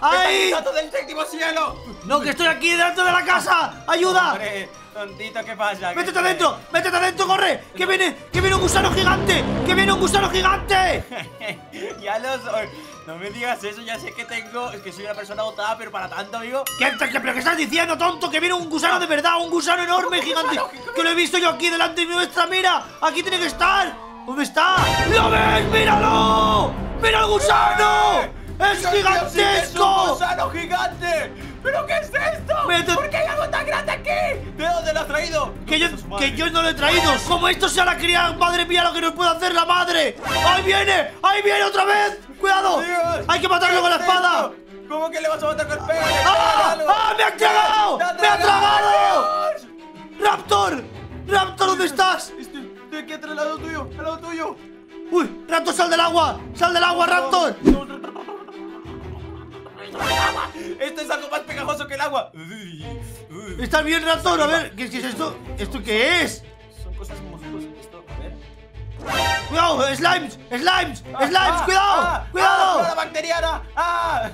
¡Estás del séptimo cielo! ¡No, que estoy aquí dentro de la casa! ¡Ayuda! Hombre, tontito, ¿qué pasa? ¡Métete ¿Qué- adentro! ¡Métete adentro! ¡Corre! ¡Que viene! ¡Que viene un gusano gigante! ¡Que viene un gusano gigante! ya lo soy. No me digas eso, ya sé que tengo. Es que soy una persona dotada, pero para tanto, amigo. ¿Qué, qué- pero qué estás diciendo, tonto? Que viene un gusano de verdad, un gusano enorme, gigante. Que lo he visto yo aquí delante de nuestra. ¡Mira! ¡Aquí tiene que estar! ¿Dónde está? ¡Lo ves! ¡Míralo! ¡Mira el gusano! ¡Es ¡Es un gigantesco! gusano gigante! ¿Pero qué es esto? ¿Por qué hay algo tan grande aquí? ¿De dónde lo has traído? Que yo, que yo no lo he traído. Como esto sea la cría, madre mía, lo que nos puede hacer la madre. ¡Ahí viene! ¡Ahí viene otra vez! ¡Cuidado! Dios, ¡Hay que matarlo con la ¿qué es espada! esto? ¿Cómo que le vas a matar con el pégale? ¡Ah! ¡Ah! ¡Me ha tragado! ¡Ya te ¡Me ha tragado! ¡Raptor! ¡Raptor, ¿dónde estás? Estoy, estoy aquí al lado tuyo, al lado tuyo. ¡Uy! ¡Raptor, sal del agua! ¡Sal del agua, Raptor! Esto es algo más pegajoso que el agua. ¿Estás bien, Raptor? A ver, ¿qué, qué es esto? ¿Esto qué es? Son cosas monstruosas. Esto, a ver. ¡Cuidado! ¡Slimes! ¡Slimes! Ah, ¡Slimes! ah, ¡Cuidado! ah, ¡Ah! ¡Cuidado! ¡La bacteriana! ¡Ah!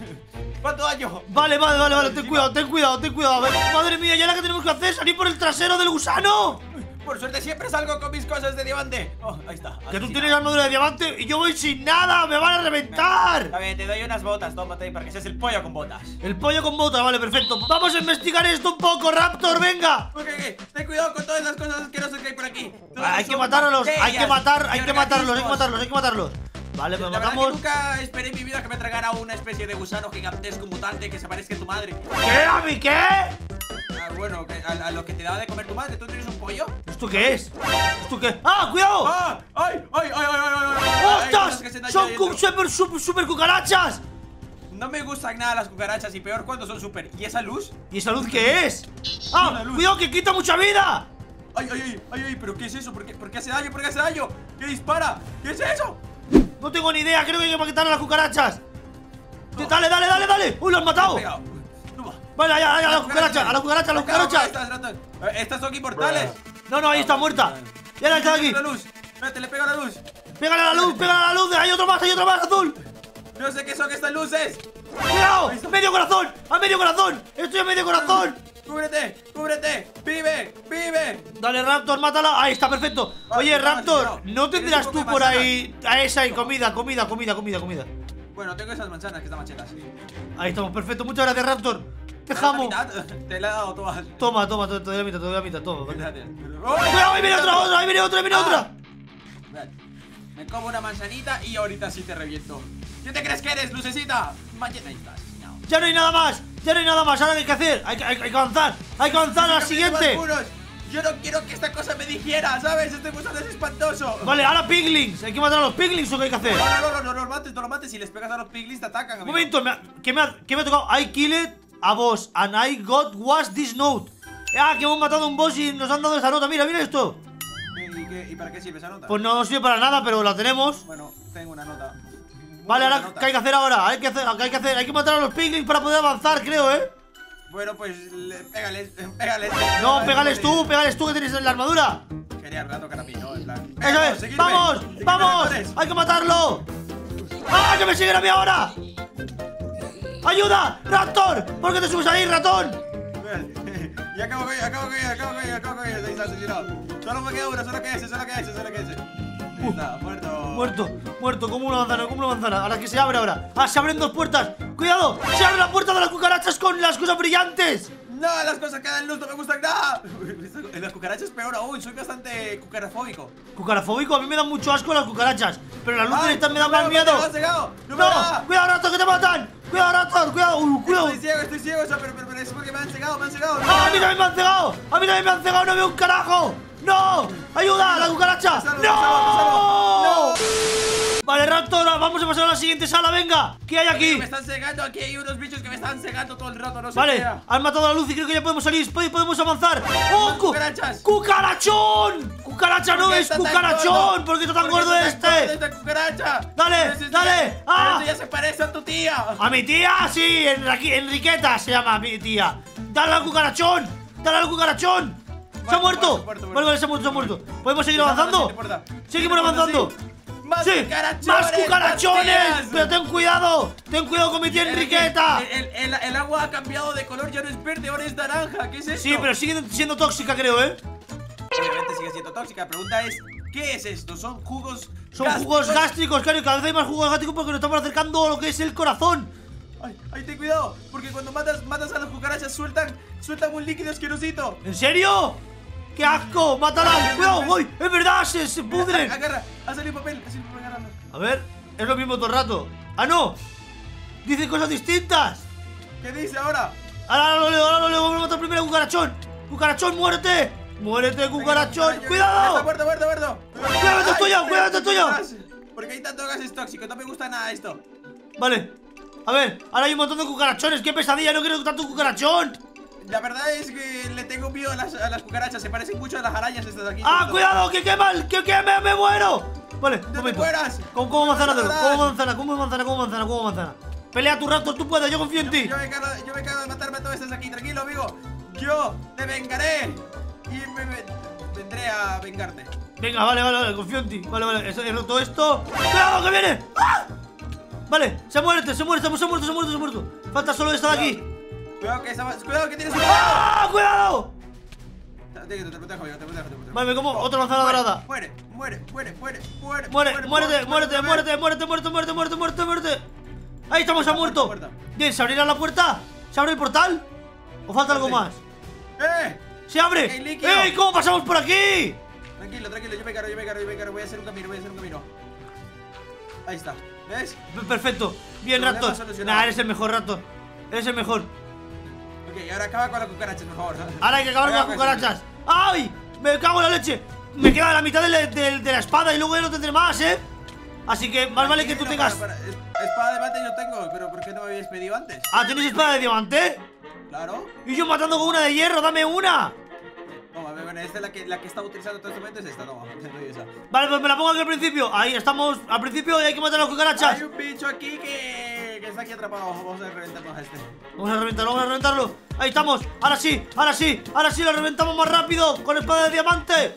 ¿Cuánto daño? Vale, vale, vale, vale, ten cuidado, ten cuidado, ten cuidado. A ver, madre mía, ya la que tenemos que hacer salir por el trasero del gusano. Por suerte siempre salgo con mis cosas de diamante. Oh, ahí está. Que tú tienes armadura de diamante y yo voy sin nada, me van a A reventar. ver, te doy unas botas, tómate para que seas el pollo con botas. El pollo con bota, vale, perfecto. Vamos a investigar esto un poco, Raptor, venga. Ok, ok, ten cuidado con todas las cosas asquerosas que hay por aquí. Hay que matarlos, hay que matar, hay que matarlos, hay que matarlos, hay que matarlos. Vale, pues La verdad matamos. que nunca esperé en mi vida que me tragara una especie de gusano gigantesco mutante que se parezca a tu madre. ¿Qué? ¿A mí qué? Ah, bueno, a, a lo que te daba de comer tu madre. ¿Tú tienes un pollo? ¿Esto qué es? ¿Esto qué? ¡Ah, cuidado! ¡Ah! ¡Ay! ¡Ay, ay, ay, ay! ay, que ¡Ostras! ¡Son cu- super, super, super cucarachas! No me gustan nada las cucarachas y peor cuando son súper. ¿Y esa luz? ¿Y esa luz qué es? ¡Ah! Luz. ¡Cuidado que quita mucha vida! ¡Ay, ay, ay! ¡Ay, ay! ¿Pero qué es eso? ¿Por qué, por qué hace daño? ¿Por qué hace daño? ¿Qué dispara? ¿Qué es eso? No tengo ni idea, creo que hay que matar a las cucarachas. Dale, dale, dale, dale. ¡Uy, lo has matado! Vale, ya, ya, a la cucaracha, a la cucaracha, a la cucaracha. Estas, son inmortales. No, no, ahí está muerta. Ya la está aquí. La luz. Espérate, le pego la luz. Pégale a la luz, pégale a la luz. Hay otro más, hay otro más, azul. No sé qué son estas luces. ¡Cuidado! ¡Medio corazón! ¡A medio corazón! ¡Estoy a medio corazón! Cúbrete, cúbrete. Vive, vive. Dale, Raptor, mátala. Ahí está, perfecto. Ah, Oye, Raptor. ¿no Tienes tendrás tú por ahí a esa y comida, comida, comida, comida, comida? Bueno, tengo esas manzanas que están machetas. Ahí estamos, perfecto. Muchas gracias, Raptor. Te ¿La jamo. Te la he dado todas. Toma, toma, te doy la mitad, te doy la mitad, toma. ahí viene otra, otra, ahí viene otra, ahí viene Ah. otra. Vale. Me como una manzanita y ahorita sí te reviento. ¿Qué te crees que eres, lucecita? Mañana estás. Ya no hay nada más, ya no hay nada más. Ahora qué hay que hacer, hay que, hay, hay que avanzar, hay que avanzar a la siguiente. Yo no quiero que esta cosa me digiera, ¿sabes? Este gusano es espantoso. Vale, ahora piglins. Hay que matar a los piglins o qué hay que hacer. No, no, no, no, no, no, lo mates, no lo mates. Si les pegas a los piglins te atacan, Un momento, ¿qué, me ha, qué me ha tocado? I killed a boss and I got was this note. Ah, que hemos matado a un boss y nos han dado esa nota. Mira, mira esto. ¿Y, qué- y para qué sirve esa nota? Pues no sirve para nada, pero la tenemos. Bueno, tengo una nota. Vale, ahora, nota. ¿qué hay que hacer ahora? Hay que hacer, ¿qué hay que hacer? Hay que matar a los piglins para poder avanzar, creo, ¿eh? Bueno, pues le- pégales, pégales. No, pégales tú, pégales tú que tienes la armadura. Quería el rato carapino, en plan. Eso Vamos, es, vamos, vamos, hay que matarlo. ¡Ah, que me siguen a mí ahora! ¡Ayuda! ¡Raptor! ¿Por qué te subes ahí, ratón? Y acabo con ella, acabo con ella, acabo con ella, acabo con ella. Ahí está, asesinado. Solo me queda uno, solo que ese, solo que ese, solo que ese. Está, muerto. Muerto, muerto, como una manzana, como una manzana. Ahora que se abre ahora. Ah, se abren dos puertas. ¡Cuidado! ¡Se abre la puerta de las cucarachas con las cosas brillantes! No, las cosas que dan luz no me gustan nada. En las cucarachas peor aún, soy bastante cucarafóbico. Cucarafóbico, a mí me dan mucho asco las cucarachas. Pero las luces estas me dan no, más miedo. no, me no. ¡Cuidado, Raptor, que te matan! ¡Cuidado, Raptor! ¡Cuidado! Uy, ¡Cuidado! Estoy ciego, estoy ciego, pero, pero, pero es porque me han cegado, me han cegado. ¡Ah, a mí también me han cegado! ¡A mí también me han cegado! ¡No veo un carajo! ¡No! ¡Ayuda! ¡La cucaracha! ¡No! Vale, Raptor, vamos a pasar a la siguiente sala, venga. ¿Qué hay aquí? Me están cegando, aquí hay unos bichos que me están cegando todo el rato, no sé Vale, qué. han matado la luz y creo que ya podemos salir. Pod- Podemos avanzar. ¡Oh, cu- cucarachas. ¡Cucarachón! ¡Cucaracha no ¿Por qué es cucarachón! ¿Por qué está tan ¿Por qué gordo está tan gordo este? esta cucaracha? Dale, si dale. ya- ¡Ah! ya se parece a tu tía. A mi tía, sí, Enrique- Enriqueta se llama mi tía. ¡Dale al cucarachón! ¡Dale al cucarachón! ¡Se ha Muerto, Vale, vale, se ha muerto, se ha muerto. ¿Podemos seguir avanzando? Seguimos avanzando. ¡Más ¡Sí! cucarachones! ¡Más cucarachones! ¡Pero ten cuidado! ¡Ten cuidado con mi tía Enriqueta! El, el- el agua ha cambiado de color, ya no es verde, ahora es naranja. ¿Qué es esto? Sí, pero sigue siendo tóxica, creo, ¿eh? Obviamente sigue siendo tóxica. La pregunta es: ¿qué es esto? ¿Son jugos Son jugos gástricos, claro, y cada vez hay más jugos gástricos porque nos estamos acercando a lo que es el corazón. Ay, ay, ten cuidado, porque cuando matas, matas a las cucarachas sueltan, sueltan un líquido asquerosito. ¿En serio? ¡Qué asco! ¡Mátala! ¡Cuidado! ¡Uy! ¡Es verdad! ¡Se, se pudren! Agarra, ha salido papel, ha salido papel, agárralo. A ver, es lo mismo todo el rato. ¡Ah, no! Dicen cosas distintas. ¿Qué dice ahora? Ahora lo leo, ahora lo leo. Vamos a matar primero a cucarachón. ¡Cucarachón, muérete! ¡Muérete, cucarachón! ¡Cuidado! muerto, muerto, muerto. Cuidado, es tuyo, cuidado, es tuyo. Porque hay tanto gases tóxicos, no me gusta nada esto. Vale. A ver, ahora hay un montón de cucarachones. ¡Qué pesadilla! No quiero tanto cucarachón. La verdad es que le tengo miedo a las, a las cucarachas, se parecen mucho a las arañas estas de aquí. ¡Ah, cuidado! ¡Que quema! ¡Que queme! ¡Me muero! Vale, ¡No te momento. mueras! ¿Cómo, cómo manzana, ¡No te mueras! ¿Cómo manzana? ¿Cómo manzana? ¿Cómo manzana? ¿Cómo manzana? Pelea tu raptor, tú puedes, yo confío en ti. Yo me encargo, yo me encargo de matarme a todos estos aquí, tranquilo, amigo. Yo te vengaré y me, me- vendré a vengarte. Venga, vale, vale, vale, confío en ti. Vale, vale, he roto esto. ¡Cuidado, que viene! ¡Ah! Vale, se muere, se muere, se muere, se muere, se muere, se muere. Falta solo esta de aquí. Cuidado que, esa- cuidado que tienes. ¡Ah! ¡Cuidado! Te, te, te protejo te protejo, te protejo. Vale, me como otra manzana Muere, dorada. Muere, muere, muere, muere, muere. Muere, muérete, muérete, muérete, muérete, muérete, muérete, muérete, muérete, muérete. Ahí estamos, ha muerto. Bien, ¿se abrirá la puerta? ¿Se abre el portal? ¿O falta algo más? ¡Eh! ¡Se abre! ¡Ey! ¿Cómo pasamos por aquí? Tranquilo, tranquilo, yo me encargo, yo me encargo, yo me encargo. Voy a hacer un camino, voy a hacer un camino. Ahí está, ¿ves? Perfecto. Bien, Raptor. Nah, eres el mejor, Raptor. Eres el mejor. Ok, ahora acaba con las cucarachas, por favor. Ahora hay que acabar con las cucarachas. ¡Ay! Me cago en la leche. Me queda la mitad de la, de- de la espada y luego ya no tendré más, ¿eh? Así que más vale que tú tengas. para- para- es- Espada de mate yo tengo, pero ¿por qué no me habías pedido antes? Ah, ¿tienes espada de diamante? Claro. Y yo matando con una de hierro, dame una. Toma, ver, esta es la que, la que estaba utilizando todo este momento, es esta, toma. Vale, pues me la pongo aquí al principio. Ahí estamos. Al principio y hay que matar a las cucarachas. Hay un bicho aquí que, que está aquí atrapado, vamos a reventarnos a este. Vamos a reventarlo, vamos a reventarlo. Ahí estamos. Ahora sí, ahora sí, ahora sí lo reventamos más rápido con espada de diamante.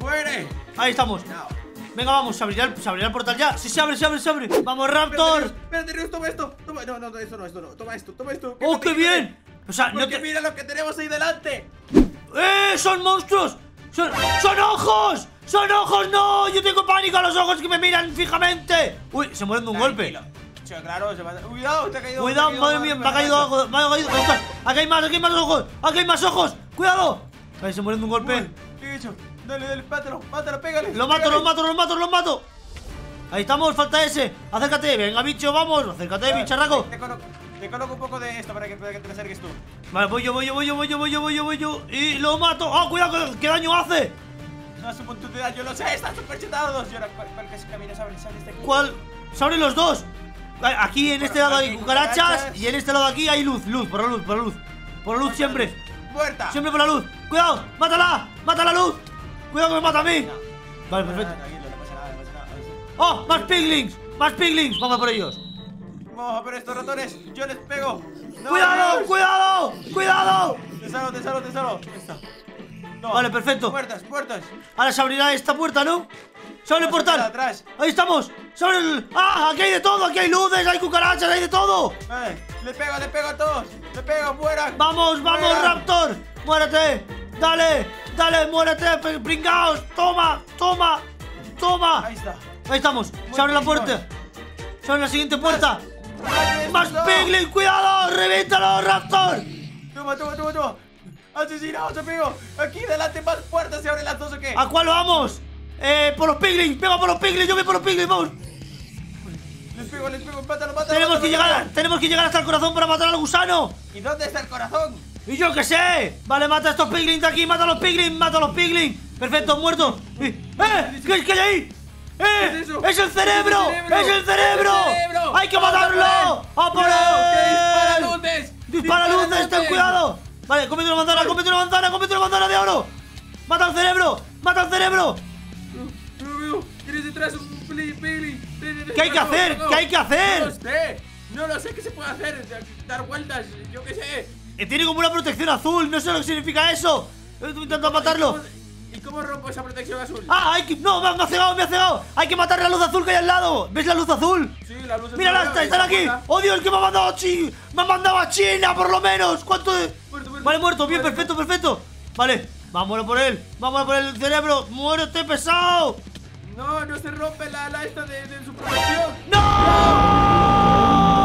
¡Muere! Ahí estamos. No. Venga, vamos, se abrirá, el, se abrirá el portal ya. Sí, se abre, se abre, se abre. Vamos, Raptor. Espérate, Rius, toma esto. Toma, no, no, esto no, esto no. Toma esto, toma esto. ¡Oh, qué bien! O sea, no te... mira lo que tenemos ahí delante. ¡Eh! ¡Son monstruos! ¡Son, ¡Son ojos! ¡Son ojos! ¡No! Yo tengo pánico a los ojos que me miran fijamente. Uy, se mueren de un golpe. Claro, se va. Cuidado, te ha caído. Cuidado, te ha madre caído mía, me ha caído algo, me ha caído. ostras, Aquí hay más, aquí hay más ojos, aquí hay más ojos. ¡Cuidado! Ahí se mueren de un golpe. Uy, ¿Qué he hecho? Dale, dale, mátalo, mátalo, pégale. Lo mato, pégale. lo mato, lo mato, lo mato. Ahí estamos, falta ese. Acércate, venga, bicho, vamos. Acércate, bicharraco. Te coloco, te coloco un poco de esto para que, para que te acerques tú. Vale, voy yo, voy yo, voy yo, voy yo, voy yo, voy yo, voy yo. Y lo mato. ¡Ah, cuidado! ¿Qué, daño hace? No hace un montón de daño, lo sé, están súper. Y ahora, ¿cuál, sable este aquí. ¿Cuál? Se abren los dos. Aquí en este lado hay cucarachas y en este lado aquí hay luz, luz, por la luz, por la luz. Por la luz siempre. ¡Muerta! Siempre por la luz. ¡Cuidado! ¡Mátala! ¡Mata la luz! ¡Cuidado que me mata a mí! Vale, perfecto. ¡Oh! ¡Más piglings! ¡Más piglings! Vamos a por ellos. Vamos a por estos ratones, yo les pego. No, ¡Cuidado! ¡Cuidado! ¡Cuidado! Te salvo, te. No. Vale, perfecto. Muertas, muertas. Ahora se abrirá esta puerta, ¿no? ¡Se abre el portal! atrás. ¡Ahí estamos! ¡Se abre el... ¡Ah! ¡Aquí hay de todo! ¡Aquí hay luces! ¡Hay cucarachas! ¡Hay de todo! Eh, le pego, le pego a todos. Le pego, mueran. ¡Vamos, vamos. Raptor! ¡Muérete! ¡Dale! ¡Dale, muérete! ¡Pringaos! ¡Toma! ¡Toma! ¡Toma! Ahí está. Ahí estamos. Se abre la puerta. Se abre la siguiente puerta. ¡Más. Piglin! ¡Cuidado! ¡Reviéntalo, Raptor! Toma, toma, toma, toma. Asesinados, amigo. Aquí delante más puertas se abren las dos o qué. ¿A cuál vamos? Eh, por los Piglins. ¡Venga, por los Piglins! ¡Yo voy por los Piglins! ¡Vamos! Les pego, les pego, mátalo, mátalo. Tenemos mátalo, que llegar, tenemos que llegar hasta el corazón para matar al gusano. ¿Y dónde está el corazón? ¡Y yo qué sé! Vale, mata a estos piglins de aquí, mata a los piglins, mata a los piglins. Perfecto, muerto. ¡Eh! ¿Qué, qué hay ahí? ¡Eh! ¿Qué es eso? ¡Es el cerebro! ¡Es el cerebro! ¡Es el cerebro! ¡Es el cerebro! ¡Hay que ¡Vamos a matarlo! por él! ¡A por ¡Cuidado, que dispara él! luces! ¡Dispara ¡Dispara luces! ¡Ten cuidado! Vale, cómete una manzana, cómete una manzana, cómete una manzana de oro. ¡Mata al cerebro! ¡Mata al cerebro! Tienes detrás un pili, pili. ¿Qué hay que hacer? ¿Qué hay que hacer? No lo sé. No lo sé qué se puede hacer. Dar vueltas, yo qué sé. Eh, tiene como una protección azul, no sé lo que significa eso. Estoy intentando matarlo. ¿Y cómo rompo esa protección azul? ¡Ah! Hay que... ¡No! Me, ha cegado, me ha cegado. Hay que matar la luz azul que hay al lado. ¿Ves la luz azul? Sí, la luz ¡Mírala! azul, Está, están aquí. ¡Oh Dios! ¡Que me ha mandado a China! ¡Me ha mandado a China por lo menos! ¿Cuánto de.? Muerto, muerto. Vale, muerto, bien, Muerto. perfecto, perfecto. Vale, vámonos por él. Vámonos por el cerebro. ¡Muérete, pesado! No, no se rompe la, la esta de, de su protección. ¡No!